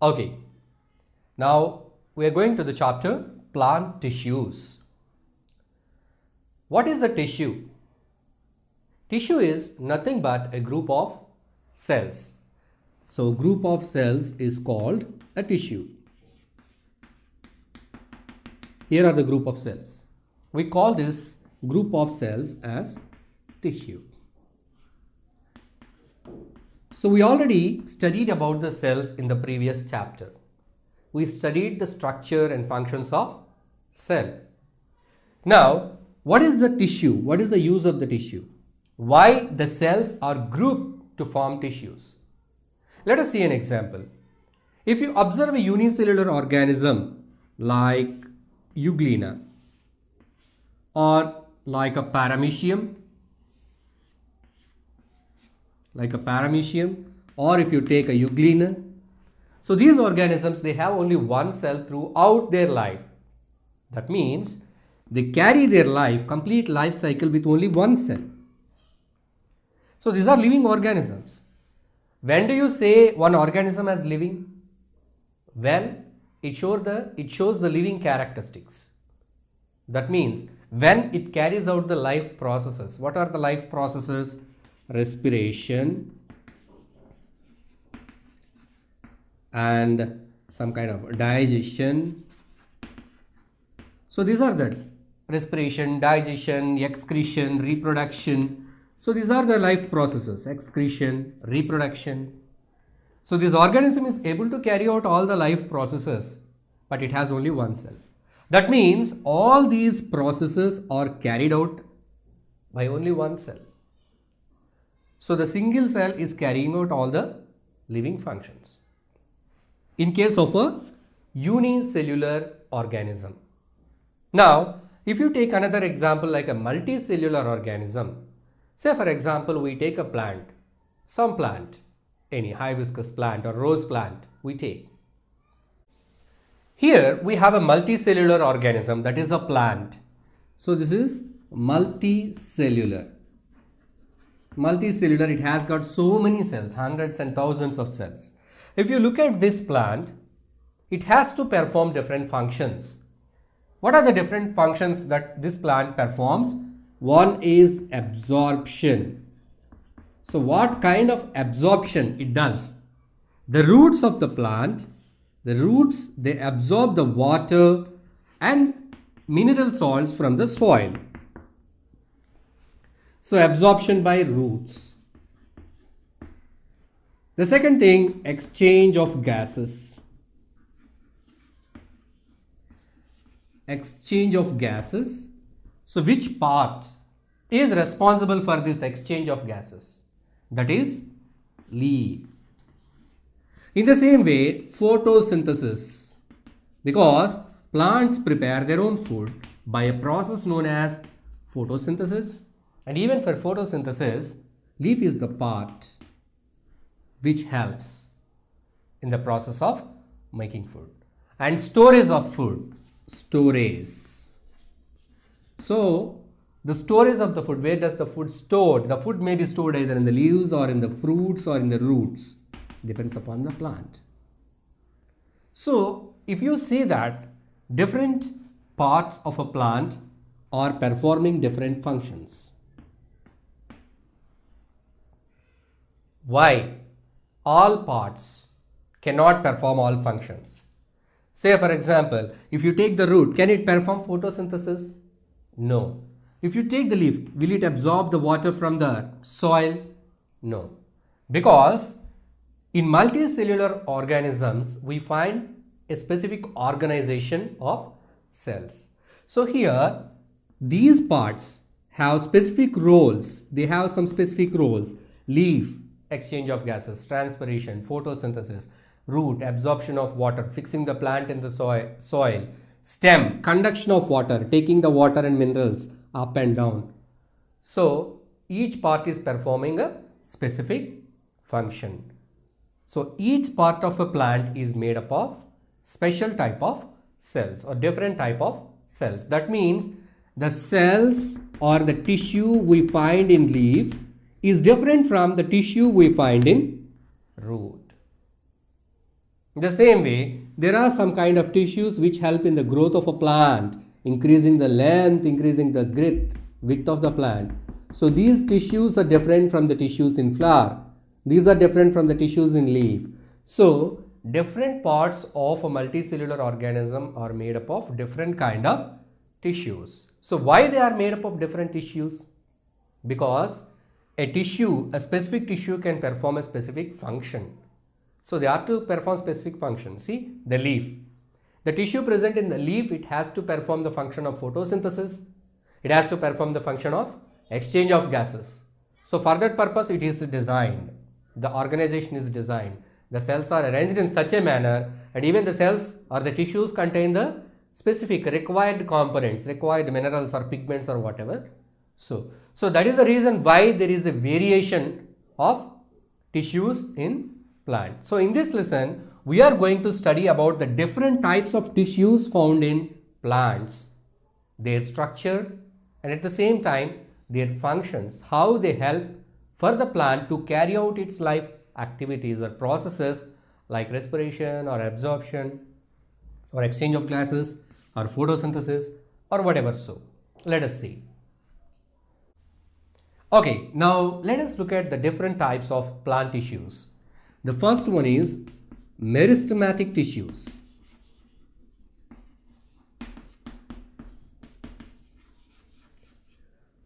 Okay, now we are going to the chapter plant tissues. What is a tissue? Tissue is nothing but a group of cells. So group of cells is called a tissue. Here are the group of cells. We call this group of cells as tissue. So we already studied about the cells in the previous chapter. We studied the structure and functions of cell. Now, what is the tissue? What is the use of the tissue? Why the cells are grouped to form tissues? Let us see an example. If you observe a unicellular organism like Euglena or like a paramecium like a paramecium or if you take a euglena. So these organisms, they have only one cell throughout their life. That means they carry their life, complete life cycle with only one cell. So these are living organisms. When do you say one organism as living? When it shows the, it shows the living characteristics. That means when it carries out the life processes. What are the life processes? Respiration and some kind of digestion. So these are the respiration digestion excretion reproduction. So these are the life processes excretion reproduction. So this organism is able to carry out all the life processes but it has only one cell. That means all these processes are carried out by only one cell so the single cell is carrying out all the living functions. In case of a unicellular organism. Now, if you take another example like a multicellular organism, say for example, we take a plant, some plant, any hibiscus plant or rose plant we take. Here we have a multicellular organism that is a plant. So this is multicellular multicellular, it has got so many cells, hundreds and thousands of cells. If you look at this plant, it has to perform different functions. What are the different functions that this plant performs? One is absorption. So what kind of absorption it does? The roots of the plant, the roots, they absorb the water and mineral salts from the soil. So absorption by roots. The second thing, exchange of gases. Exchange of gases. So which part is responsible for this exchange of gases? That is leaf. In the same way, photosynthesis. Because plants prepare their own food by a process known as photosynthesis and even for photosynthesis, leaf is the part which helps in the process of making food. And storage of food, storage. So, the storage of the food, where does the food stored? The food may be stored either in the leaves or in the fruits or in the roots. Depends upon the plant. So, if you see that different parts of a plant are performing different functions. Why? All parts cannot perform all functions. Say for example, if you take the root, can it perform photosynthesis? No. If you take the leaf, will it absorb the water from the soil? No. Because in multicellular organisms, we find a specific organization of cells. So here, these parts have specific roles. They have some specific roles. Leaf, exchange of gases, transpiration, photosynthesis, root, absorption of water, fixing the plant in the soil, soil, stem, conduction of water, taking the water and minerals up and down. So each part is performing a specific function. So each part of a plant is made up of special type of cells or different type of cells. That means the cells or the tissue we find in leaf is different from the tissue we find in root. The same way, there are some kind of tissues which help in the growth of a plant, increasing the length, increasing the width, width of the plant. So these tissues are different from the tissues in flower. These are different from the tissues in leaf. So different parts of a multicellular organism are made up of different kind of tissues. So why they are made up of different tissues? Because a tissue, a specific tissue can perform a specific function. So they are to perform specific function. See the leaf. The tissue present in the leaf, it has to perform the function of photosynthesis. It has to perform the function of exchange of gases. So for that purpose, it is designed. The organization is designed. The cells are arranged in such a manner and even the cells or the tissues contain the specific required components, required minerals or pigments or whatever. So, so that is the reason why there is a variation of tissues in plant. So in this lesson, we are going to study about the different types of tissues found in plants, their structure and at the same time their functions, how they help for the plant to carry out its life activities or processes like respiration or absorption or exchange of gases or photosynthesis or whatever so. Let us see. Okay, now let us look at the different types of plant tissues. The first one is meristematic tissues.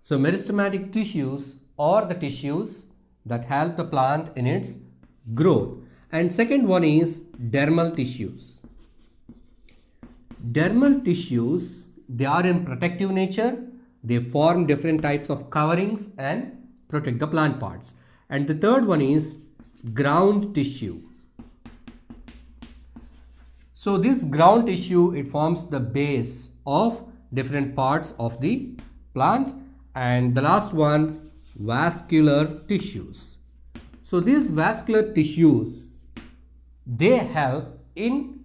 So meristematic tissues are the tissues that help the plant in its growth. And second one is dermal tissues. Dermal tissues, they are in protective nature. They form different types of coverings and protect the plant parts. And the third one is ground tissue. So this ground tissue, it forms the base of different parts of the plant. And the last one, vascular tissues. So these vascular tissues, they help in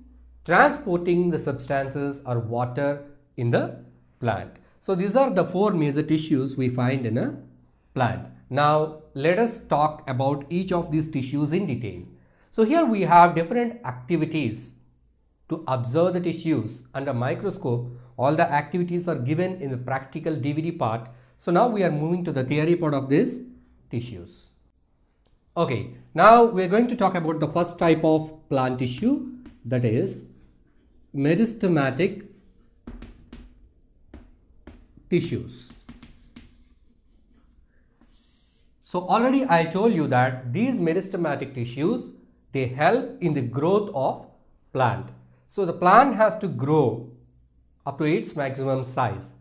transporting the substances or water in the plant. So these are the four major tissues we find in a plant. Now let us talk about each of these tissues in detail. So here we have different activities to observe the tissues under microscope. All the activities are given in the practical DVD part. So now we are moving to the theory part of this tissues. Okay, now we are going to talk about the first type of plant tissue that is meristematic tissues. So already I told you that these meristematic tissues, they help in the growth of plant. So the plant has to grow up to its maximum size.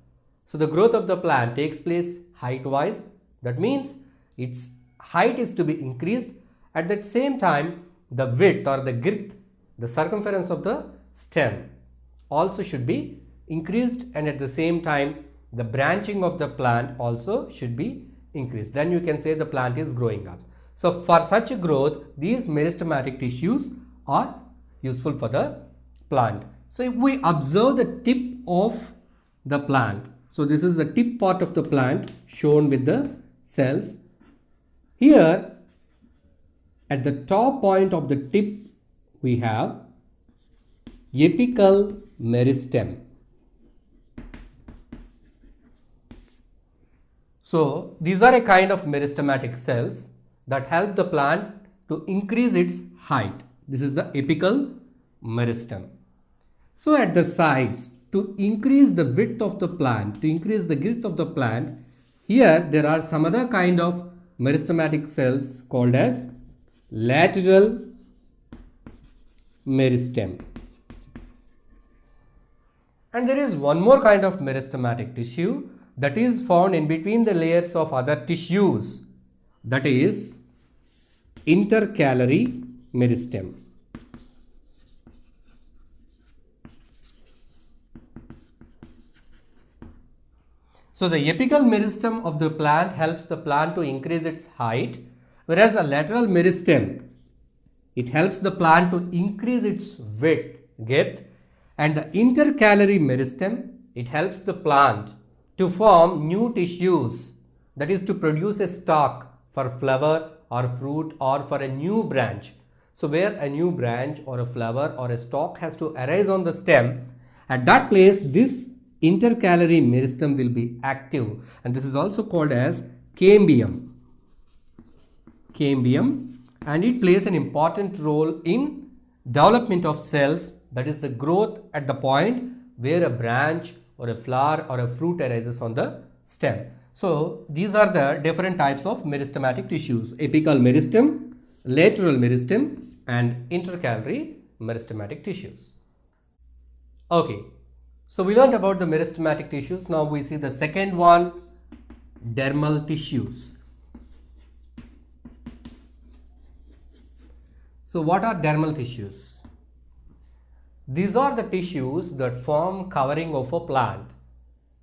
So the growth of the plant takes place height wise. That means its height is to be increased. At that same time, the width or the girth, the circumference of the stem also should be increased and at the same time the branching of the plant also should be increased. Then you can say the plant is growing up. So for such a growth, these meristematic tissues are useful for the plant. So if we observe the tip of the plant, so this is the tip part of the plant shown with the cells. Here at the top point of the tip we have apical meristem. So these are a kind of meristematic cells that help the plant to increase its height. This is the apical meristem. So at the sides to increase the width of the plant, to increase the girth of the plant, here there are some other kind of meristematic cells called as lateral meristem. And there is one more kind of meristematic tissue that is found in between the layers of other tissues that is intercalary meristem. So the apical meristem of the plant helps the plant to increase its height whereas a lateral meristem it helps the plant to increase its width, girth and the intercalary meristem it helps the plant to form new tissues that is to produce a stalk for flower or fruit or for a new branch. So where a new branch or a flower or a stalk has to arise on the stem, at that place this intercalary meristem will be active and this is also called as cambium. Cambium and it plays an important role in development of cells that is the growth at the point where a branch or a flower or a fruit arises on the stem. So these are the different types of meristematic tissues apical meristem, lateral meristem and intercalary meristematic tissues. Okay, so we learned about the meristematic tissues. Now we see the second one, dermal tissues. So what are dermal tissues? These are the tissues that form covering of a plant.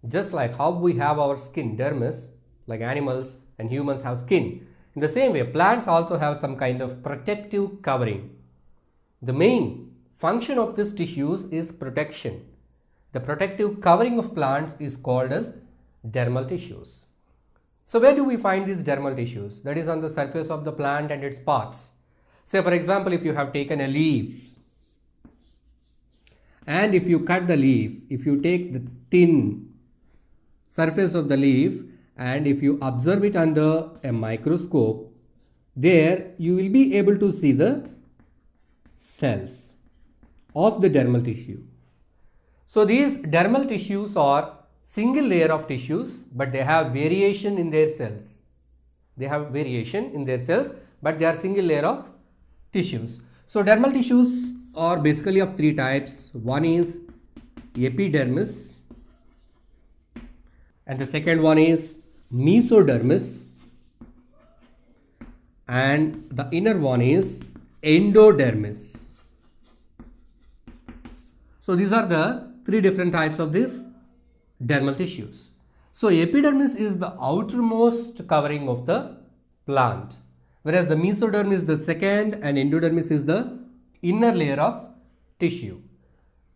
Just like how we have our skin, dermis, like animals and humans have skin. In the same way, plants also have some kind of protective covering. The main function of these tissues is protection. The protective covering of plants is called as dermal tissues. So where do we find these dermal tissues? That is on the surface of the plant and its parts. Say for example, if you have taken a leaf and if you cut the leaf, if you take the thin surface of the leaf and if you observe it under a microscope, there you will be able to see the cells of the dermal tissue. So these dermal tissues are single layer of tissues but they have variation in their cells. They have variation in their cells but they are single layer of tissues. So dermal tissues are basically of three types. One is epidermis and the second one is mesodermis and the inner one is endodermis. So these are the three different types of these dermal tissues. So epidermis is the outermost covering of the plant whereas the mesoderm is the second and endodermis is the inner layer of tissue.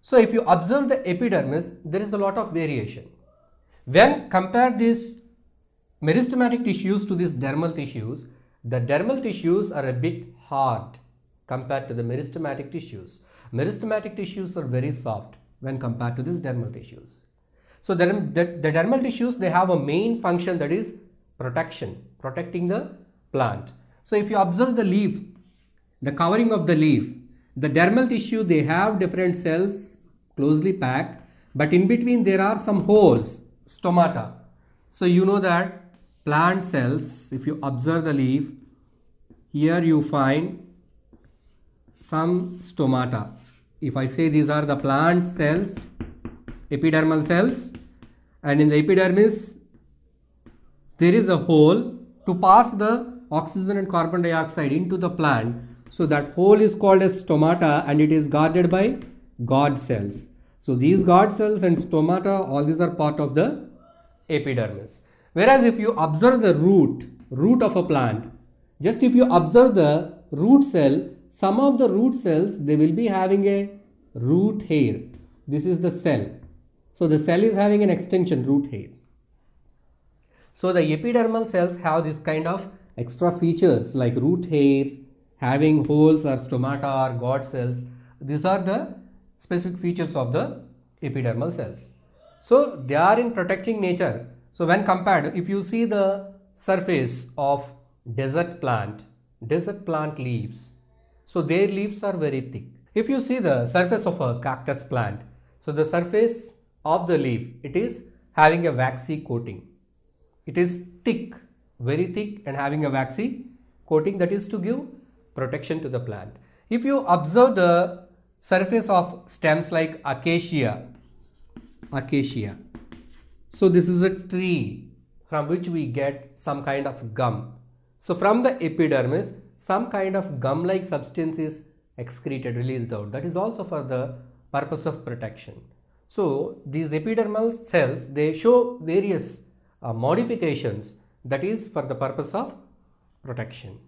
So if you observe the epidermis there is a lot of variation. When compare these meristematic tissues to these dermal tissues the dermal tissues are a bit hard compared to the meristematic tissues. Meristematic tissues are very soft when compared to these dermal tissues. So the, the, the, dermal tissues, they have a main function that is protection, protecting the plant. So if you observe the leaf, the covering of the leaf, the dermal tissue, they have different cells closely packed, but in between there are some holes, stomata. So you know that plant cells, if you observe the leaf, here you find some stomata if I say these are the plant cells, epidermal cells and in the epidermis there is a hole to pass the oxygen and carbon dioxide into the plant. So that hole is called as stomata and it is guarded by guard cells. So these guard cells and stomata all these are part of the epidermis. Whereas if you observe the root, root of a plant, just if you observe the root cell some of the root cells they will be having a root hair this is the cell so the cell is having an extension root hair so the epidermal cells have this kind of extra features like root hairs having holes or stomata or guard cells these are the specific features of the epidermal cells so they are in protecting nature so when compared if you see the surface of desert plant desert plant leaves so their leaves are very thick. If you see the surface of a cactus plant, so the surface of the leaf, it is having a waxy coating. It is thick, very thick and having a waxy coating that is to give protection to the plant. If you observe the surface of stems like acacia, acacia. So this is a tree from which we get some kind of gum. So from the epidermis, some kind of gum-like substance is excreted, released out. That is also for the purpose of protection. So these epidermal cells, they show various uh, modifications that is for the purpose of protection.